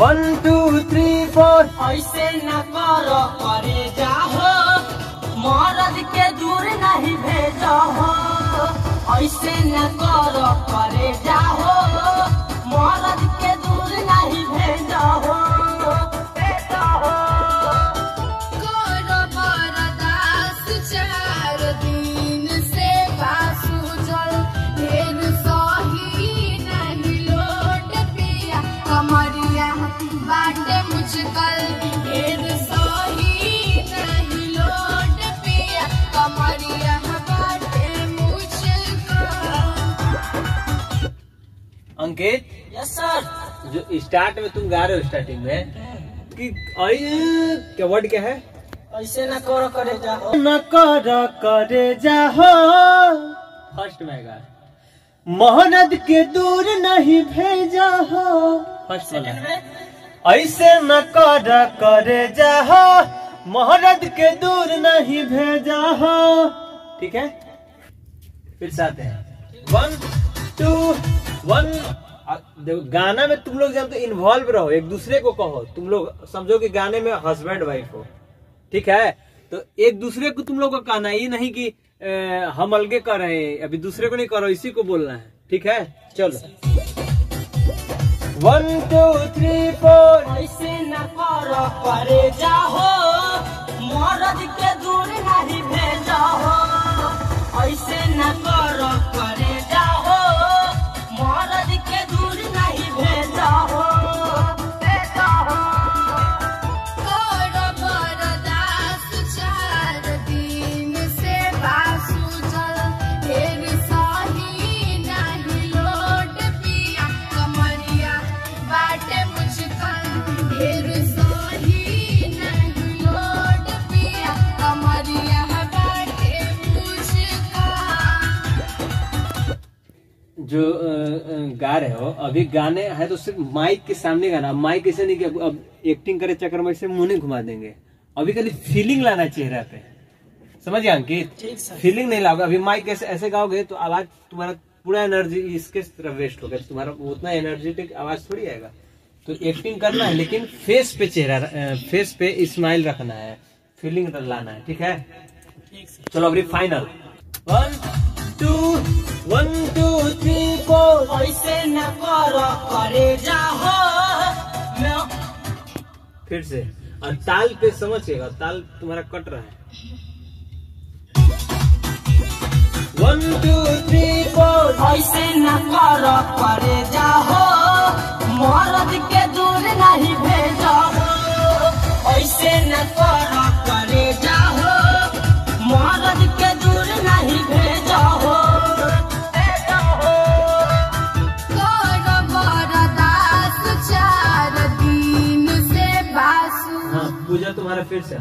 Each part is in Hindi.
वन टू थ्री फोर ऐसे न करो करे जाओ। मरद के दूर नहीं भेजो। ऐसे न करो करे जाहो अंकित यस सर जो स्टार्ट में तुम गा रहे हो स्टार्टिंग में कि क्या वर्ड क्या है? ऐसे न करो करे जाहो न कर करे जाहो फ़र्स्ट में गा। मोहनद के दूर नहीं भेजा। हो फ़र्स्ट वाला ऐसे न कर करे जाहो मोहरद के दूर नहीं भेजा। हो ठीक है? फिर साथ है। वन टू वन देखो गाना में तुम लोग जब तो इन्वॉल्व रहो एक दूसरे को कहो तुम लोग समझो कि गाने में हस्बैंड वाइफ हो। ठीक है? तो एक दूसरे को तुम लोग को कहना ये नहीं कि अ, हम अलगे कर रहे हैं अभी दूसरे को नहीं करो इसी को बोलना है। ठीक है? चलो। वन टू थ्री फोर ऐसे न करो करे जाहो जो गा रहे हो अभी गाने है तो सिर्फ़ माइक के सामने गाना माइक ऐसे नहीं कि अब- एक्टिंग करे चक्कर में मुँह नहीं घुमा देंगे। अभी खाली फीलिंग लाना चेहरा पे। समझ गए अंकित? फीलिंग नहीं लाओगे। अभी माइक ऐसे ऐसे गाओगे तो आवाज़ तुम्हारा पूरा एनर्जी इसके तरफ़ वेस्ट होगा। तुम्हारा उतना एनर्जेटिक आवाज़ थोड़ी आएगा। तो एक्टिंग करना है लेकिन फेस पे चेहरा फेस पे स्माइल रखना है। फीलिंग लाना है ठीक है? चलो अभी final one two one two three ऐसे न करो करे जाओ। फिर से। और ताल पे समझिएगा ताल तुम्हारा कट रहा है। वन टू थ्री फोर ऐसे न करो करे जाओ। मरद के तुम्हारा फिर से।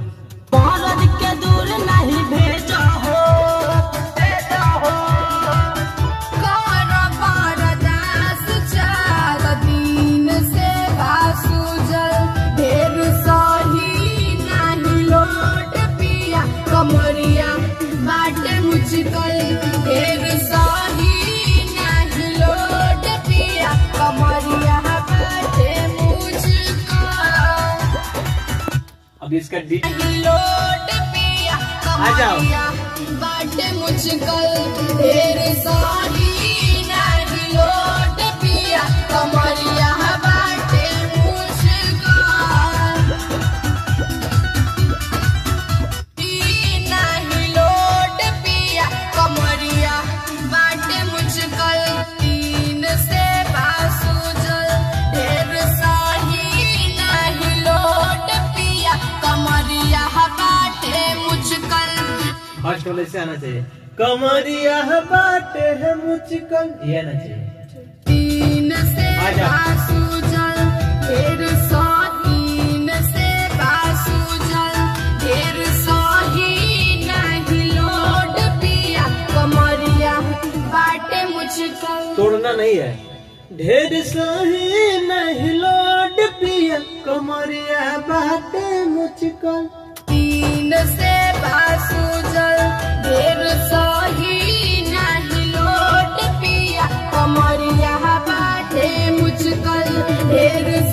अब इसका डी आ जाओ। कमरिया वाले से आना चाहिए। कमरिया बाटे है मुझकल ये आना चाहिए। तीन से बासु जल ढेर साहीन से बासु जल ढेर साही नहीं लोट पिया। कमरिया बाटे मुझकल तोड़ना नहीं है। ढेर सही नहीं लोड पिया। कमरिया बाटे मुझकल तीन सा Yeriz